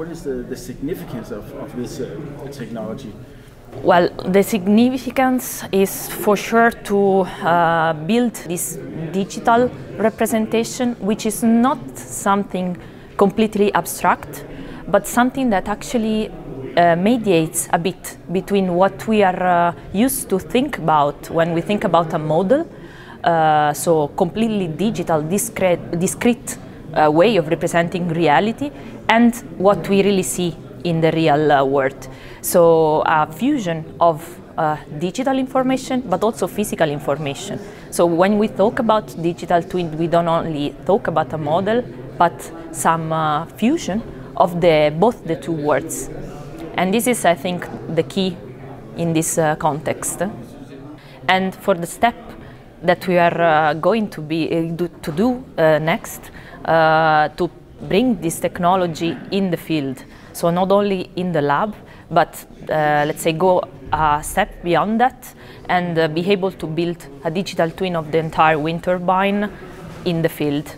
what is the, the significance of, of this uh, technology? Well, the significance is for sure to uh, build this digital representation, which is not something completely abstract, but something that actually uh, mediates a bit between what we are uh, used to think about when we think about a model, uh, so completely digital, discrete, discrete uh, way of representing reality, and what we really see in the real uh, world. So a fusion of uh, digital information but also physical information. So when we talk about digital twin, we don't only talk about a model but some uh, fusion of the both the two words. And this is, I think, the key in this uh, context. And for the step that we are uh, going to be uh, to do next to bring this technology in the field. So not only in the lab, but uh, let's say go a step beyond that and uh, be able to build a digital twin of the entire wind turbine in the field.